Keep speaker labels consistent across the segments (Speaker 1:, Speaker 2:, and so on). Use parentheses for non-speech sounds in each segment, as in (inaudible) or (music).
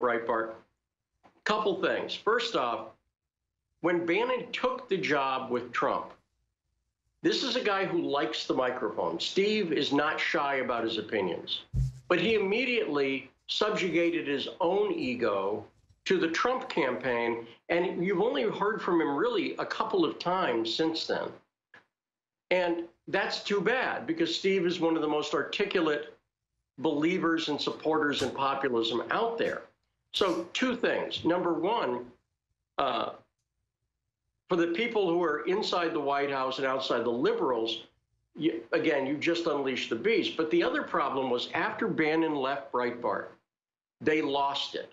Speaker 1: Breitbart. Couple things. First off, when Bannon took the job with Trump, this is a guy who likes the microphone. Steve is not shy about his opinions, but he immediately subjugated his own ego to the Trump campaign, and you've only heard from him really a couple of times since then. And that's too bad because Steve is one of the most articulate believers and supporters in populism out there. So, two things. Number one, uh, for the people who are inside the White House and outside the liberals, you, again, you just unleashed the beast. But the other problem was after Bannon left Breitbart, they lost it.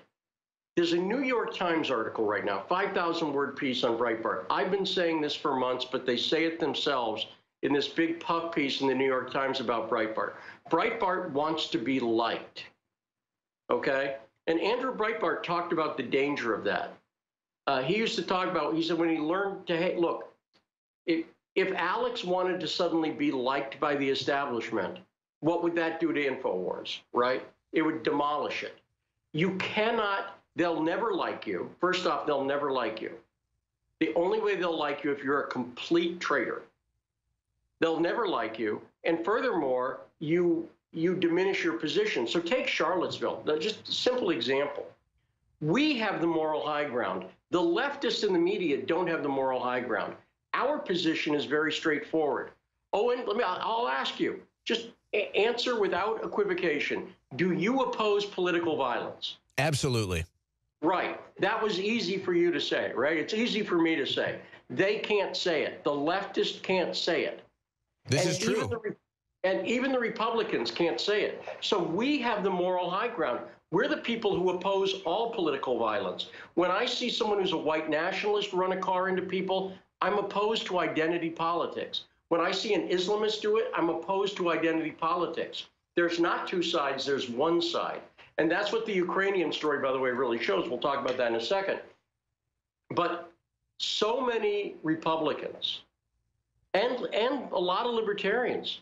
Speaker 1: There's a New York Times article right now, 5,000 word piece on Breitbart. I've been saying this for months, but they say it themselves in this big puff piece in the New York Times about Breitbart. Breitbart wants to be liked. Okay? And Andrew Breitbart talked about the danger of that. Uh, he used to talk about, he said, when he learned to look, if, if Alex wanted to suddenly be liked by the establishment, what would that do to InfoWars, right? It would demolish it. You cannot, they'll never like you. First off, they'll never like you. The only way they'll like you if you're a complete traitor. They'll never like you. And furthermore, you you diminish your position. So take Charlottesville, just a simple example. We have the moral high ground. The leftists in the media don't have the moral high ground. Our position is very straightforward. Owen, let me, I'll ask you, just answer without equivocation. Do you oppose political violence?
Speaker 2: Absolutely.
Speaker 1: Right. That was easy for you to say, right? It's easy for me to say. They can't say it. The leftist can't say it.
Speaker 2: This and is true.
Speaker 1: The, and even the Republicans can't say it. So we have the moral high ground. We're the people who oppose all political violence. When I see someone who's a white nationalist run a car into people, I'm opposed to identity politics. When I see an Islamist do it, I'm opposed to identity politics. There's not two sides, there's one side. And that's what the Ukrainian story, by the way, really shows. We'll talk about that in a second. But so many Republicans and, and a lot of libertarians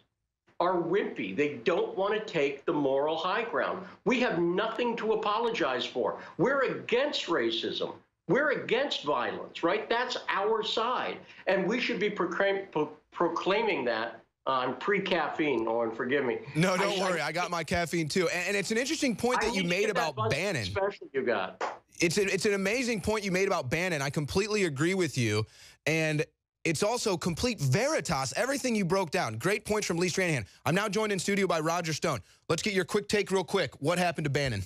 Speaker 1: are wimpy. They don't want to take the moral high ground. We have nothing to apologize for. We're against racism. We're against violence, right? That's our side. And we should be proclaim, pro proclaiming that on pre-caffeine, oh, Owen, forgive me.
Speaker 2: No, don't I, worry. I, I, got my caffeine too. And, and it's an interesting point that you made about Bannon.
Speaker 1: Special you got.
Speaker 2: It's, a, it's an amazing point you made about Bannon. I completely agree with you. And it's also complete veritas, everything you broke down. Great points from Lee Stranahan. I'm now joined in studio by Roger Stone. Let's get your quick take real quick. What happened to Bannon?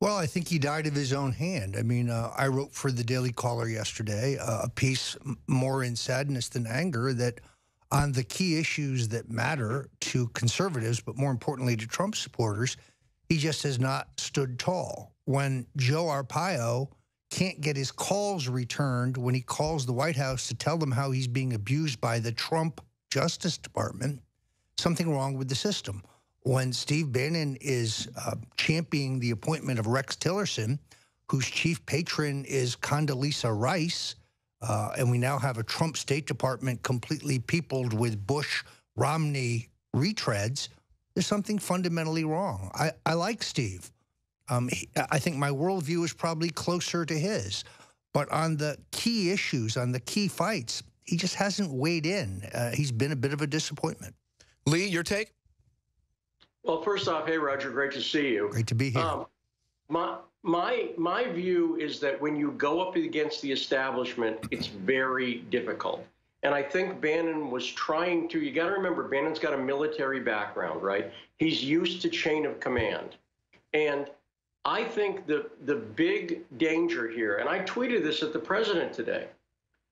Speaker 3: Well, I think he died of his own hand. I mean, uh, I wrote for the Daily Caller yesterday uh, a piece more in sadness than anger that on the key issues that matter to conservatives, but more importantly to Trump supporters, he just has not stood tall. When Joe Arpaio can't get his calls returned when he calls the White House to tell them how he's being abused by the Trump Justice Department, something wrong with the system. When Steve Bannon is uh, championing the appointment of Rex Tillerson, whose chief patron is Condoleezza Rice, uh, and we now have a Trump State Department completely peopled with Bush, Romney retreads, there's something fundamentally wrong. I, I like Steve. Um, he, I think my worldview is probably closer to his. But on the key issues, on the key fights, he just hasn't weighed in. Uh, he's been a bit of a disappointment.
Speaker 2: Lee, your take?
Speaker 1: Well, first off, hey, Roger, great to see you.
Speaker 3: Great to be here. Um,
Speaker 1: my, my, my view is that when you go up against the establishment, it's very difficult. And I think Bannon was trying to, you got to remember, Bannon's got a military background, right? He's used to chain of command. And I think the, the big danger here, and I tweeted this at the president today,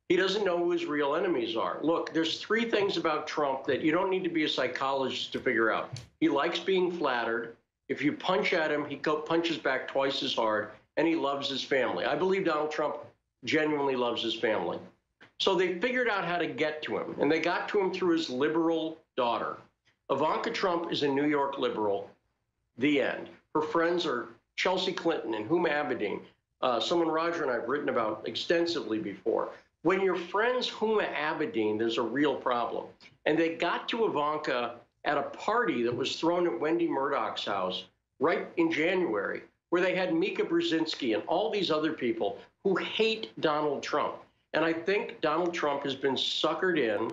Speaker 1: he doesn't know who his real enemies are. Look, there's three things about Trump that you don't need to be a psychologist to figure out. He likes being flattered. If you punch at him, he punches back twice as hard, and he loves his family. I believe Donald Trump genuinely loves his family. So they figured out how to get to him, and they got to him through his liberal daughter. Ivanka Trump is a New York liberal. The end. Her friends are Chelsea Clinton and Huma Abedin, uh, someone Roger and I have written about extensively before. When your friends Huma Abedin, there's a real problem. And they got to Ivanka at a party that was thrown at Wendy Murdoch's house right in January, where they had Mika Brzezinski and all these other people who hate Donald Trump. And I think Donald Trump has been suckered in.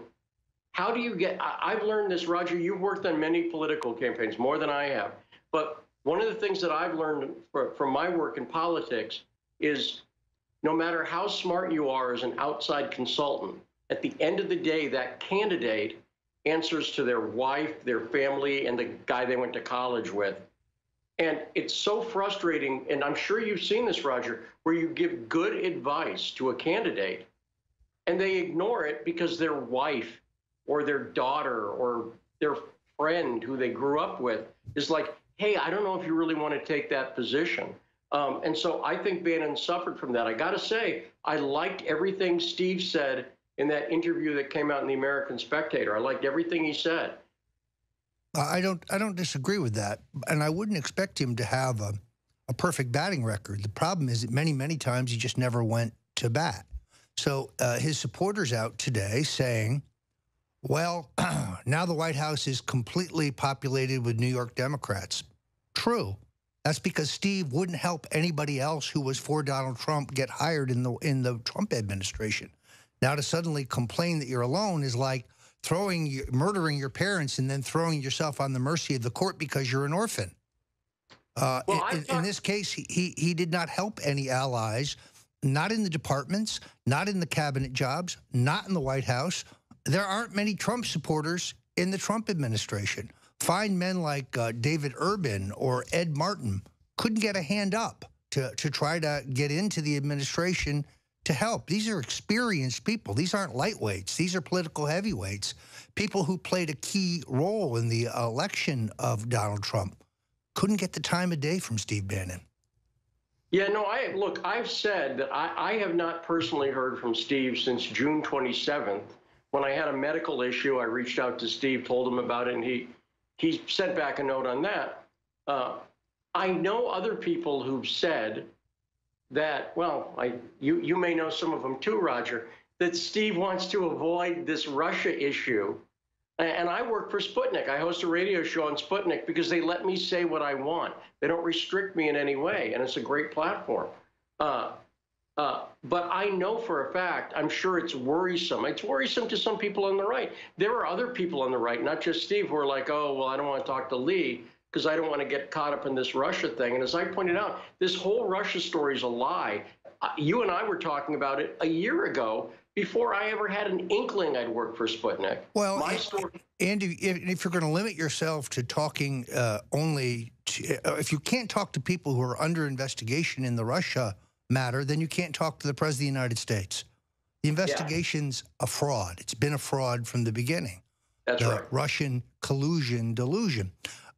Speaker 1: How do you get? I, have learned this, Roger. You've worked on many political campaigns, more than I have. But one of the things that I've learned for, from my work in politics is no matter how smart you are as an outside consultant, at the end of the day, that candidate answers to their wife, their family, and the guy they went to college with. And it's so frustrating, and I'm sure you've seen this, Roger, where you give good advice to a candidate and they ignore it because their wife or their daughter or their friend who they grew up with is like, hey, I don't know if you really want to take that position. Um, and so I think Bannon suffered from that. I got to say, I liked everything Steve said in that interview that came out in the American Spectator. I liked everything he said.
Speaker 3: I don't. I don't disagree with that, and I wouldn't expect him to have a, a perfect batting record. The problem is that many, many times he just never went to bat. So uh, his supporters out today saying, "Well, (clears throat) now the White House is completely populated with New York Democrats." True. That's because Steve wouldn't help anybody else who was for Donald Trump get hired in the in the Trump administration. Now to suddenly complain that you're alone is like throwing, murdering your parents and then throwing yourself on the mercy of the court because you're an orphan. Uh, well, in, in, this case, he, he, he did not help any allies, not in the departments, not in the cabinet jobs, not in the White House. There aren't many Trump supporters in the Trump administration. Find men like uh, David Urban or Ed Martin couldn't get a hand up to, to try to get into the administration to help. These are experienced people. These aren't lightweights. These are political heavyweights, people who played a key role in the election of Donald Trump. Couldn't get the time of day from Steve Bannon.
Speaker 1: Yeah, no, I look, I've said that I, I have not personally heard from Steve since June 27th. When I had a medical issue, I reached out to Steve, told him about it, and he he sent back a note on that. Uh, I know other people who've said that, well, I, you, you may know some of them too, Roger, that Steve wants to avoid this Russia issue. And I work for Sputnik. I host a radio show on Sputnik because they let me say what I want. They don't restrict me in any way, and it's a great platform. Uh, uh, but I know for a fact, I'm sure it's worrisome. It's worrisome to some people on the right. There are other people on the right, not just Steve, who are like, oh, well, I don't want to talk to Lee because I don't want to get caught up in this Russia thing. And as I pointed out, this whole Russia story is a lie. Uh, you and I were talking about it a year ago before I ever had an inkling I'd work for Sputnik.
Speaker 3: Well, My story- Andy, if, you're going to limit yourself to talking uh, only, to, uh, if you can't talk to people who are under investigation in the Russia matter, then you can't talk to the President of the United States. The investigation's yeah. a fraud. It's been a fraud from the beginning.
Speaker 1: That's
Speaker 3: the
Speaker 1: right.
Speaker 3: Russian collusion delusion.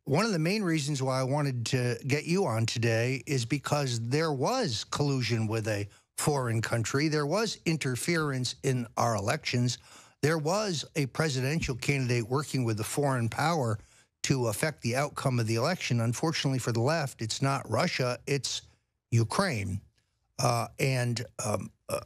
Speaker 3: One of the main reasons why I wanted to get you on today is because there was collusion with a foreign country. There was interference in our elections. There was a presidential candidate working with a foreign power to affect the outcome of the election. Unfortunately for the left, it's not Russia, it's Ukraine. Uh, and um, uh,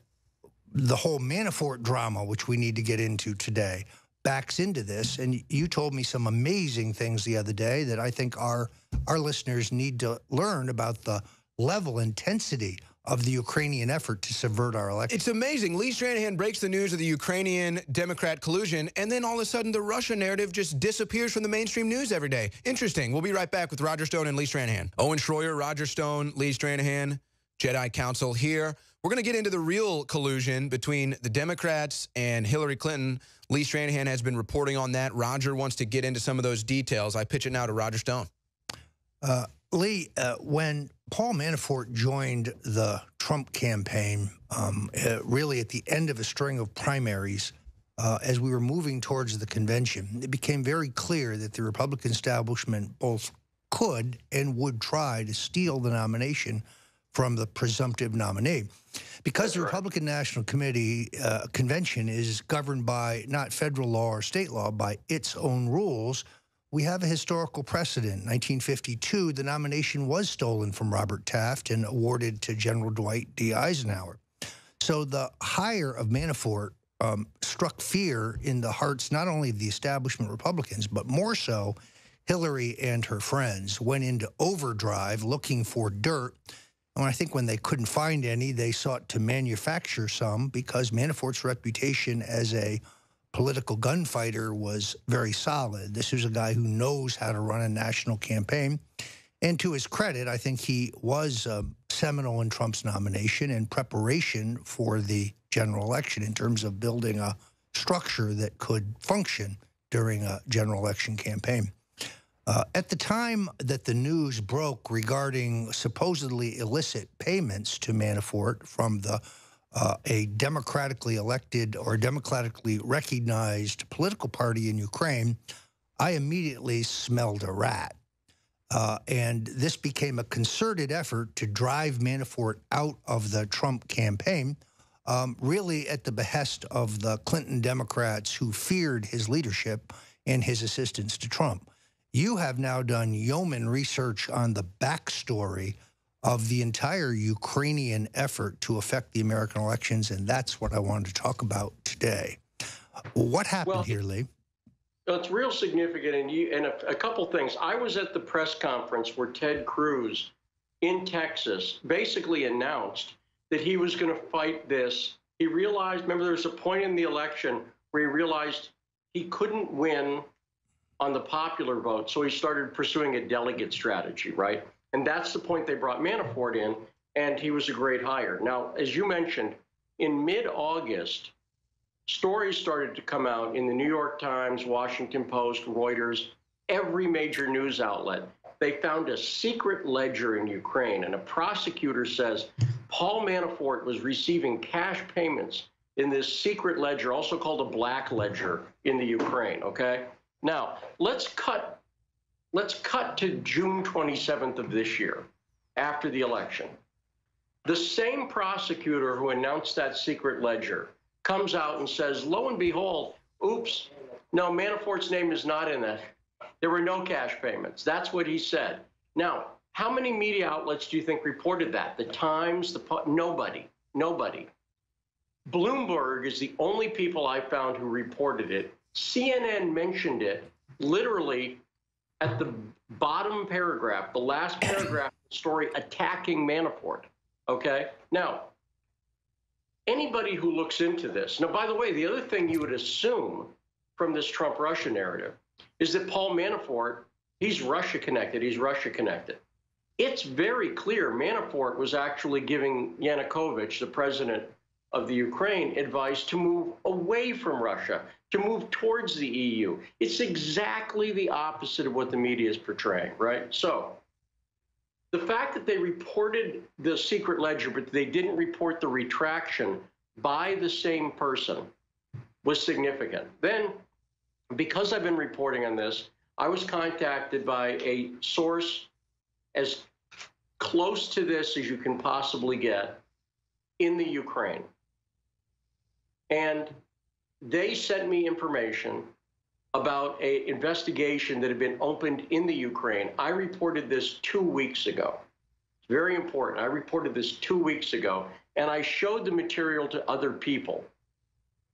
Speaker 3: the whole Manafort drama, which we need to get into today backs into this. And you told me some amazing things the other day that I think our our listeners need to learn about the level intensity of the Ukrainian effort to subvert our election.
Speaker 2: It's amazing. Lee Stranahan breaks the news of the Ukrainian Democrat collusion, and then all of a sudden the Russia narrative just disappears from the mainstream news every day. Interesting. We'll be right back with Roger Stone and Lee Stranahan. Owen Schroyer, Roger Stone, Lee Stranahan, Jedi Council here. We're going to get into the real collusion between the Democrats and Hillary Clinton. Lee Stranahan has been reporting on that. Roger wants to get into some of those details. I pitch it now to Roger Stone.
Speaker 3: Uh, Lee, uh, when Paul Manafort joined the Trump campaign, um, uh, really at the end of a string of primaries, uh, as we were moving towards the convention, it became very clear that the Republican establishment both could and would try to steal the nomination from the presumptive nominee. Because the Republican. National Committee uh, convention is governed by not federal law or state law, by its own rules, we have a historical precedent. In 1952, the nomination was stolen from Robert Taft and awarded to General Dwight D. Eisenhower. So the hire of Manafort um, struck fear in the hearts not only of the establishment Republicans, but more so Hillary and her friends went into overdrive looking for dirt. And I think when they couldn't find any, they sought to manufacture some because Manafort's reputation as a political gunfighter was very solid. This is a guy who knows how to run a national campaign. And to his credit, I think he was uh, seminal in Trump's nomination in preparation for the general election in terms of building a structure that could function during a general election campaign. Uh, at the time that the news broke regarding supposedly illicit payments to Manafort from the uh, a democratically elected or democratically recognized political party in Ukraine, I immediately smelled a rat. Uh, and this became a concerted effort to drive Manafort out of the Trump campaign, um, really at the behest of the Clinton Democrats who feared his leadership and his assistance to Trump. You have now done yeoman research on the backstory of the entire Ukrainian effort to affect the American elections, and that's what I wanted to talk about today. What happened
Speaker 1: well,
Speaker 3: here, Lee?
Speaker 1: It's real significant, and you and a, a couple things. I was at the press conference where Ted Cruz in Texas basically announced that he was going to fight this. He realized, remember, there was a point in the election where he realized he couldn't win on the popular vote, so he started pursuing a delegate strategy, right? And that's the point they brought Manafort in, and he was a great hire. Now, as you mentioned, in mid August, stories started to come out in the New York Times, Washington Post, Reuters, every major news outlet. They found a secret ledger in Ukraine, and a prosecutor says Paul Manafort was receiving cash payments in this secret ledger, also called a black ledger, in the Ukraine. Okay. Now let's cut Let's cut to June 27th of this year, after the election. The same prosecutor who announced that secret ledger comes out and says, lo and behold, oops, no, Manafort's name is not in it. There were no cash payments. That's what he said. Now, how many media outlets do you think reported that? The Times, the nobody, nobody. Bloomberg is the only people I found who reported it. CNN mentioned it literally at the bottom paragraph, the last paragraph of the story attacking Manafort. Okay? Now, anybody who looks into this, now, by the way, the other thing you would assume from this Trump Russia narrative is that Paul Manafort, he's Russia connected, he's Russia connected. It's very clear Manafort was actually giving Yanukovych, the president of the Ukraine, advice to move away from Russia, to move towards the EU. It's exactly the opposite of what the media is portraying, right? So the fact that they reported the secret ledger, but they didn't report the retraction by the same person was significant. Then, because I've been reporting on this, I was contacted by a source as close to this as you can possibly get in the Ukraine. And they sent me information about an investigation that had been opened in the Ukraine. I reported this two weeks ago. It's very important. I reported this two weeks ago, and I showed the material to other people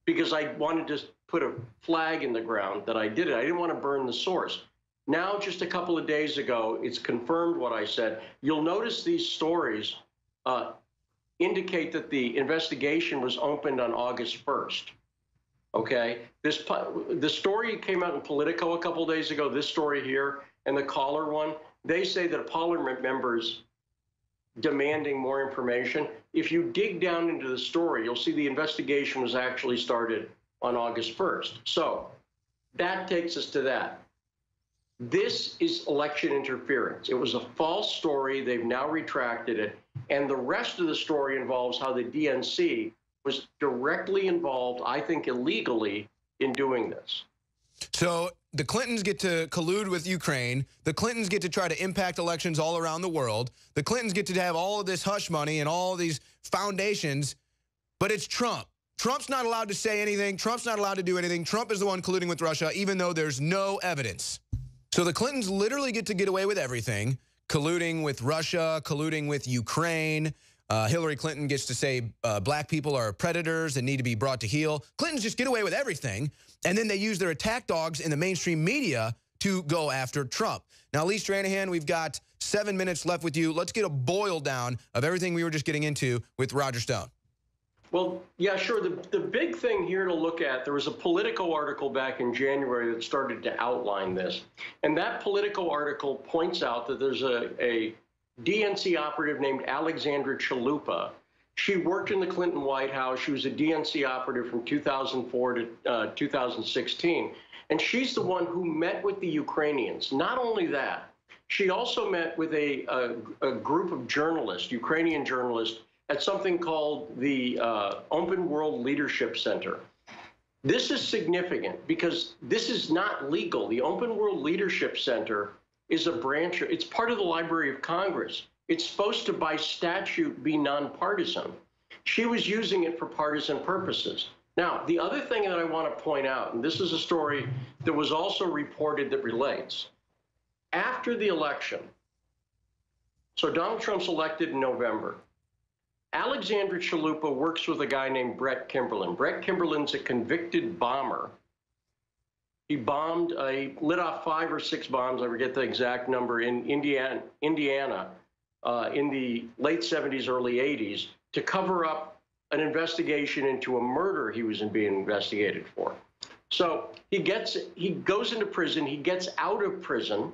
Speaker 1: because I wanted to put a flag in the ground that I did it. I didn't want to burn the source. Now, just a couple of days ago, it's confirmed what I said. You'll notice these stories uh, indicate that the investigation was opened on August 1st. Okay, this the story came out in Politico a couple days ago. This story here and the caller one, they say that parliament members demanding more information. If you dig down into the story, you'll see the investigation was actually started on August 1st. So that takes us to that. This is election interference. It was a false story. They've now retracted it. And the rest of the story involves how the DNC was directly involved, I think illegally, in doing this.
Speaker 2: So the Clintons get to collude with Ukraine. The Clintons get to try to impact elections all around the world. The Clintons get to have all of this hush money and all these foundations, but it's Trump. Trump's not allowed to say anything. Trump's not allowed to do anything. Trump is the one colluding with Russia, even though there's no evidence. So the Clintons literally get to get away with everything, colluding with Russia, colluding with Ukraine, uh, Hillary Clinton gets to say uh, black people are predators and need to be brought to heel. Clintons just get away with everything. And then they use their attack dogs in the mainstream media to go after Trump. Now, Lee Stranahan, we've got seven minutes left with you. Let's get a boil down of everything we were just getting into with Roger Stone.
Speaker 1: Well, yeah, sure. The, the big thing here to look at, there was a Politico article back in January that started to outline this. And that Politico article points out that there's a, a DNC operative named Alexandra Chalupa. She worked in the Clinton White House. She was a DNC operative from 2004 to uh, 2016. And she's the one who met with the Ukrainians. Not only that, she also met with a, a, a group of journalists, Ukrainian journalists, at something called the uh, Open World Leadership Center. This is significant because this is not legal. The Open World Leadership Center is a branch, it's part of the Library of Congress. It's supposed to, by statute, be nonpartisan. She was using it for partisan purposes. Now, the other thing that I want to point out, and this is a story that was also reported that relates. After the election, so Donald Trump's elected in November. Alexandra Chalupa works with a guy named Brett Kimberlin. Brett Kimberlin's a convicted bomber. He bombed, a lit off five or six bombs, I forget the exact number, in Indiana, Indiana uh, in the late 70s, early 80s, to cover up an investigation into a murder he was being investigated for. So he gets, he goes into prison, he gets out of prison,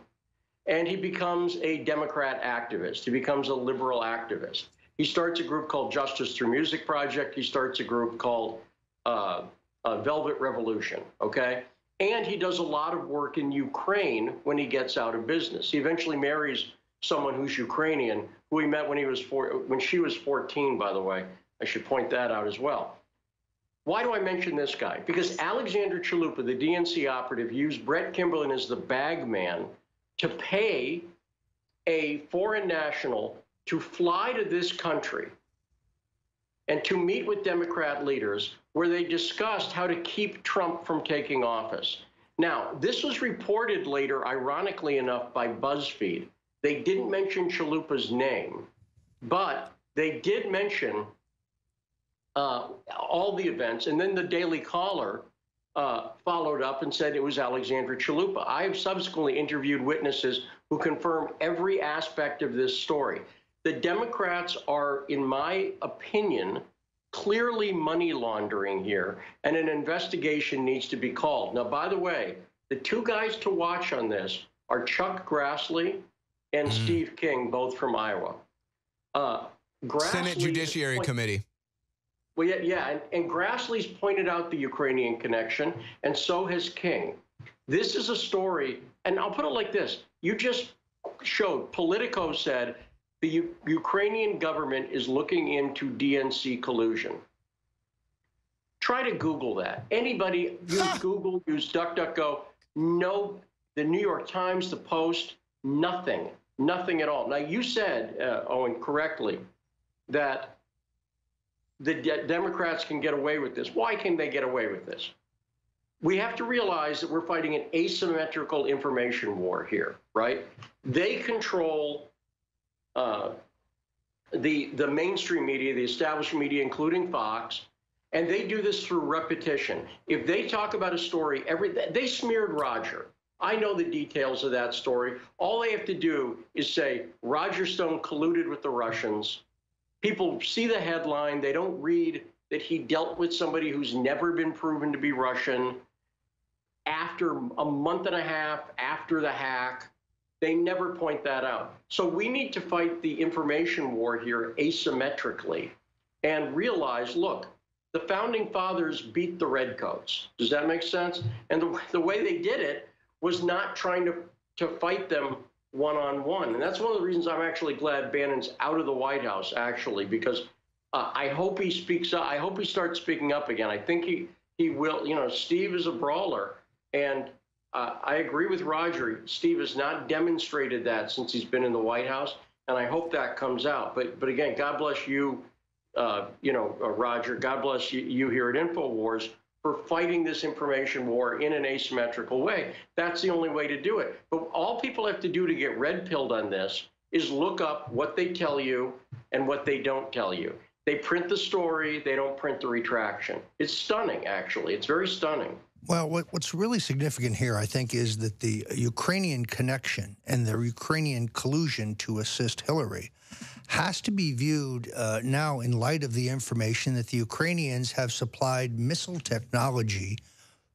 Speaker 1: and he becomes a Democrat activist. He becomes a liberal activist. He starts a group called Justice Through Music Project. He starts a group called uh, uh, Velvet Revolution, okay? And he does a lot of work in Ukraine when he gets out of business. He eventually marries someone who's Ukrainian, who he met when he was four, when she was 14, by the way. I should point that out as well. Why do I mention this guy? Because Alexander Chalupa, the DNC operative, used Brett Kimberlin as the bag man to pay a foreign national to fly to this country and to meet with Democrat leaders where they discussed how to keep Trump from taking office. Now, this was reported later, ironically enough, by BuzzFeed. They didn't mention Chalupa's name, but they did mention uh, all the events. And then the Daily Caller uh, followed up and said it was Alexandra Chalupa. I have subsequently interviewed witnesses who confirm every aspect of this story. The Democrats are, in my opinion, clearly money laundering here, and an investigation needs to be called. Now, by the way, the two guys to watch on this are Chuck Grassley and mm. Steve King, both from Iowa.
Speaker 2: Uh, Senate Judiciary point, Committee.
Speaker 1: Well, yeah, yeah, and, and Grassley's pointed out the Ukrainian connection, and so has King. This is a story, and I'll put it like this: you just showed Politico said the U Ukrainian government is looking into DNC collusion. Try to Google that. Anybody use Google, use DuckDuckGo. No, the New York Times, the Post, nothing, nothing at all. Now, you said, uh, Owen, correctly, that the de Democrats can get away with this. Why can they get away with this? We have to realize that we're fighting an asymmetrical information war here, right? They control uh, the the mainstream media, the established media, including Fox, and they do this through repetition. If they talk about a story, every they smeared Roger. I know the details of that story. All they have to do is say Roger Stone colluded with the Russians. People see the headline, they don't read that he dealt with somebody who's never been proven to be Russian after a month and a half after the hack. They never point that out. So we need to fight the information war here asymmetrically and realize look, the founding fathers beat the redcoats. Does that make sense? And the, the way they did it was not trying to, to fight them one on one. And that's one of the reasons I'm actually glad Bannon's out of the White House, actually, because uh, I hope he speaks up. I hope he starts speaking up again. I think he, he will. You know, Steve is a brawler. And uh, I agree with Roger. Steve has not demonstrated that since he's been in the White House, and I hope that comes out. But but again, God bless you, uh, you know, uh, Roger. God bless you, you here at Infowars for fighting this information war in an asymmetrical way. That's the only way to do it. But all people have to do to get red pilled on this is look up what they tell you and what they don't tell you. They print the story, they don't print the retraction. It's stunning, actually. It's very stunning.
Speaker 3: Well, what, what's really significant here, I think, is that the Ukrainian connection and the Ukrainian collusion to assist Hillary has to be viewed uh, now in light of the information that the Ukrainians have supplied missile technology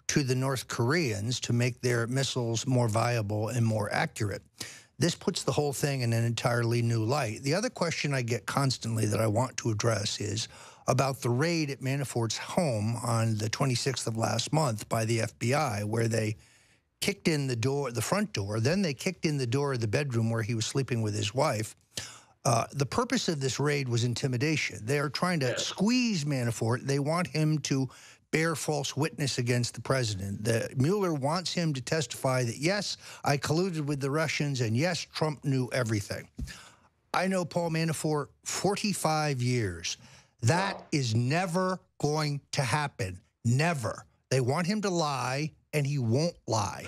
Speaker 3: to the North Koreans to make their missiles more viable and more accurate. This puts the whole thing in an entirely new light. The other question I get constantly that I want to address is about the raid at Manafort's home on the 26th of last month by the FBI, where they kicked in the door, the front door, then they kicked in the door of the bedroom where he was sleeping with his wife. Uh, the purpose of this raid was intimidation. They are trying to squeeze Manafort. They want him to bear false witness against the president. The, Mueller wants him to testify that, yes, I colluded with the Russians, and yes, Trump knew everything. I know Paul Manafort 45 years. That is never going to happen. Never. They want him to lie, and he won't lie.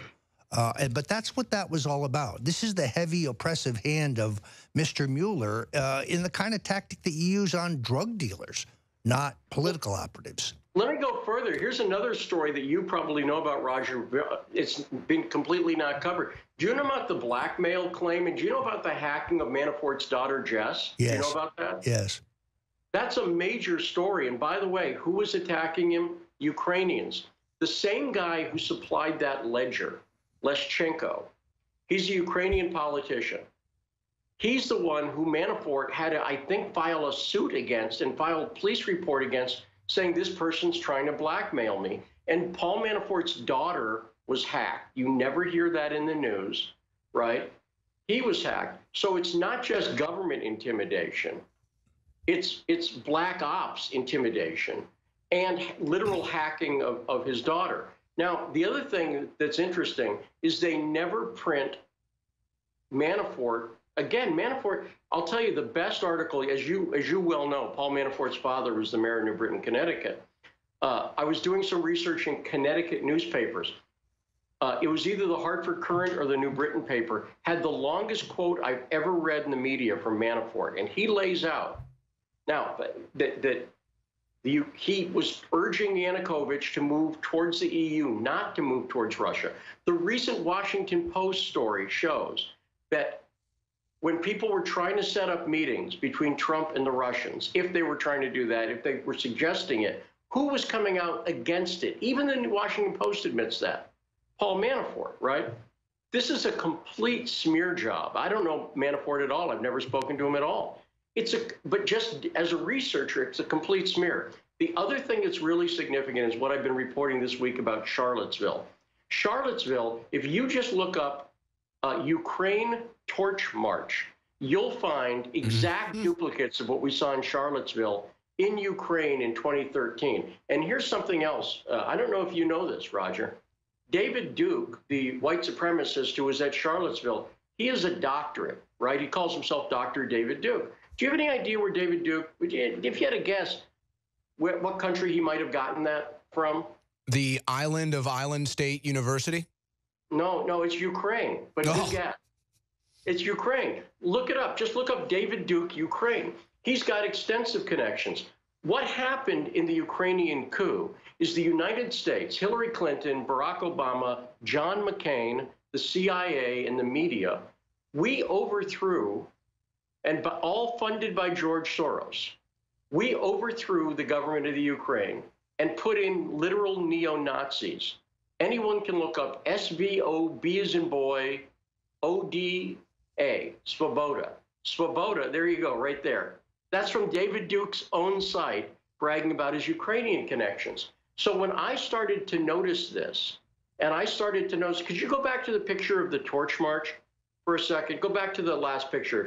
Speaker 3: Uh, and, but that's what that was all about. This is the heavy, oppressive hand of Mr. Mueller uh, in the kind of tactic that you use on drug dealers, not political operatives.
Speaker 1: Let me go further. Here's another story that you probably know about, Roger. It's been completely not covered. Do you know about the blackmail claim? And do you know about the hacking of Manafort's daughter, Jess?
Speaker 3: Yes.
Speaker 1: Do you know about that?
Speaker 3: Yes.
Speaker 1: That's a major story. And by the way, who was attacking him? Ukrainians. The same guy who supplied that ledger, Leschenko, he's a Ukrainian politician. He's the one who Manafort had to, I think, file a suit against and file a police report against saying this person's trying to blackmail me. And Paul Manafort's daughter was hacked. You never hear that in the news, right? He was hacked. So it's not just government intimidation. It's it's black ops intimidation and literal hacking of, of his daughter. Now, the other thing that's interesting is they never print Manafort. Again, Manafort, I'll tell you the best article, as you as you well know, Paul Manafort's father was the mayor of New Britain, Connecticut. Uh, I was doing some research in Connecticut newspapers. Uh, it was either the Hartford Courant or the New Britain paper, had the longest quote I've ever read in the media from Manafort. And he lays out now, that, the, he was urging Yanukovych to move towards the EU, not to move towards Russia. The recent Washington Post story shows that when people were trying to set up meetings between Trump and the Russians, if they were trying to do that, if they were suggesting it, who was coming out against it? Even the Washington Post admits that. Paul Manafort, right? This is a complete smear job. I don't know Manafort at all. I've never spoken to him at all. It's a, but just as a researcher, it's a complete smear. The other thing that's really significant is what I've been reporting this week about Charlottesville. Charlottesville, if you just look up uh, Ukraine Torch March, you'll find mm-hmm. exact mm-hmm. duplicates of what we saw in Charlottesville in Ukraine in 2013. And here's something else. Uh, I don't know if you know this, Roger. David Duke, the white supremacist who was at Charlottesville, he is a doctorate, right? He calls himself Dr. David Duke. Do you have any idea where David Duke, you, if you had a guess, where, what country he might have gotten that from?
Speaker 2: The island of Island State University?
Speaker 1: No, no, it's Ukraine. But oh. guess. It's Ukraine. Look it up. Just look up David Duke, Ukraine. He's got extensive connections. What happened in the Ukrainian coup is the United States, Hillary Clinton, Barack Obama, John McCain, the CIA, and the media, we overthrew and all funded by George Soros. We overthrew the government of the Ukraine and put in literal neo Nazis. Anyone can look up SVO, B as in boy, ODA, Svoboda. Svoboda, there you go, right there. That's from David Duke's own site, bragging about his Ukrainian connections. So when I started to notice this, and I started to notice, could you go back to the picture of the torch march for a second? Go back to the last picture.